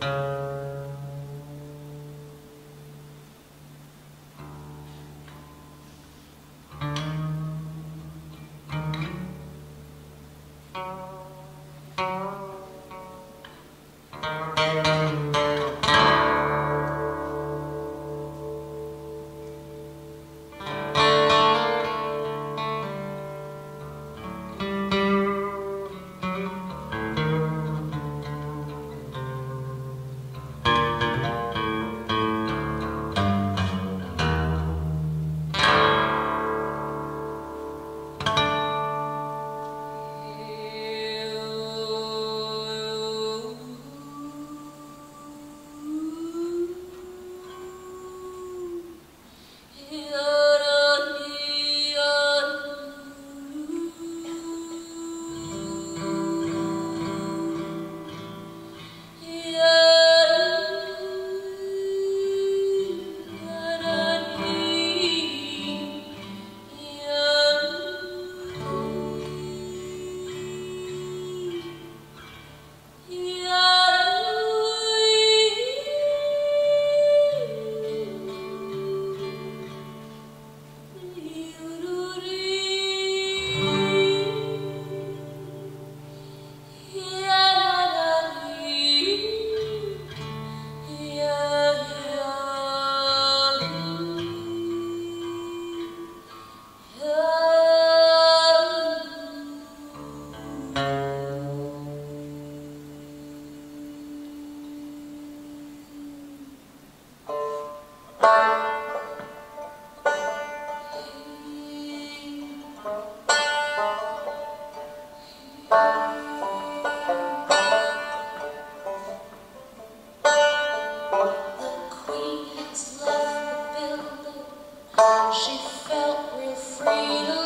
Música has left the